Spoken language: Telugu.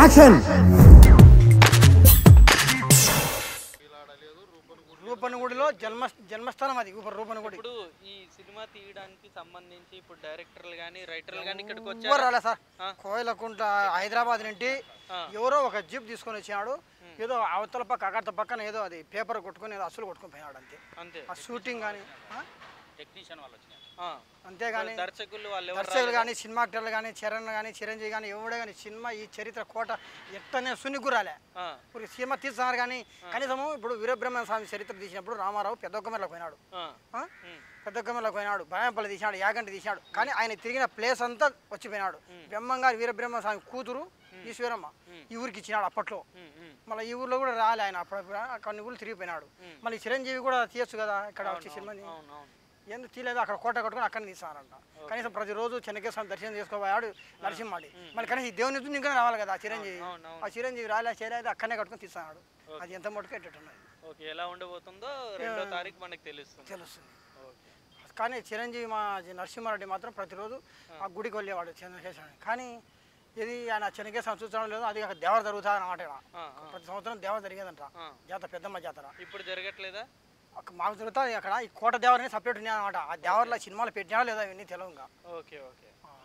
యాక్షన్ రూపనగుడిలో జన్మ జన్మస్థానం అది రూపనగుడి. ఇప్పుడు ఈ సినిమా తీయడానికి సంబంధించి ఇప్పుడు డైరెక్టర్లు కానీ రైటర్లు కానీ ఇక్కడికి వచ్చారు? రాలే సార్. కోయిలకుంట హైదరాబాద్ నుండి. ఎవరో ఒక జీప్ తీసుకొని వచ్చినాడు. ఏదో అవతల పక్క అగత పక్కన ఏదో అది పేపర్ కొట్టుకొని ఏదో అసలు కొట్టుకొని పోయినాడు అంతే. అంతే. ఆ షూటింగ్ కానీ టెక్నీషియన్ వాళ్ళు వచ్చినారు అంతేగాని దర్శకులు వాళ్ళు దర్శకులు కానీ సినిమా యాక్టర్లు కానీ చరణ్ కానీ చిరంజీవి కానీ ఎవడే కానీ సినిమా ఈ చరిత్ర కోట ఎట్టనే సునిగురాలే ఇప్పుడు సినిమా తీస్తున్నారు కానీ కనీసము ఇప్పుడు వీరబ్రహ్మ స్వామి చరిత్ర తీసినప్పుడు రామారావు పెద్ద ఒక్కమేరకు పోయినాడు. పెద్ద ఒక్కమేరకు పోయినాడు. భయాంపల్లి తీసినాడు యాగంటి తీసినాడు. కానీ ఆయన తిరిగిన ప్లేస్ అంతా వచ్చిపోయినాడు. బ్రహ్మంగారి వీరబ్రహ్మ స్వామి కూతురు ఈశ్వరమ్మ ఈ ఊరికి ఇచ్చినాడు అప్పట్లో. మళ్ళీ ఈ ఊర్లో కూడా రాలే ఆయన అప్పుడప్పుడు. కొన్ని ఊళ్ళు తిరిగిపోయినాడు. మళ్ళీ చిరంజీవి కూడా తీయచ్చు కదా ఇక్కడ వచ్చి సినిమాని. ఎందుకు తీయలేదు? అక్కడ కోట కట్టుకుని అక్కడ తీస్తారంట కనీసం ప్రతిరోజు చెన్నకేశ్వరం దర్శనం చేసుకోబోయాడు నరసింహాడి. మళ్ళీ కనీసం ఈ దేవుని ఎదురు ఇంకా రావాలి కదా ఆ చిరంజీవి. ఆ చిరంజీవి రాలే చేయలేదు అక్కడనే కట్టుకుని తీస్తున్నాడు అది ఎంత మటుకు ఎట్టున్నది. ఓకే ఎలా ఉండబోతుందో రెండో తారీఖు మనకు తెలుస్తుంది. తెలుస్తుంది. కానీ చిరంజీవి మా నరసింహారెడ్డి మాత్రం ప్రతిరోజు ఆ. గుడికి వెళ్ళేవాడు చెన్నకేశ్వరం కానీ ఇది ఆయన చెన్నకేశ్వరం చూసడం లేదు అది దేవర జరుగుతుంది అన్నమాట. ప్రతి సంవత్సరం దేవర జరిగేదంట. జాతర పెద్దమ్మ జాతర. ఇప్పుడు జరగట్లేదా? మాకు జరుగుతుంది అక్కడ. ఈ కోట దేవరని సపరేట్ ఉన్నాయి అనమాట ఆ దేవర్లో సినిమాలు పెట్టినా లేదా ఇవన్నీ తెలియదు ఓకే ఓకే.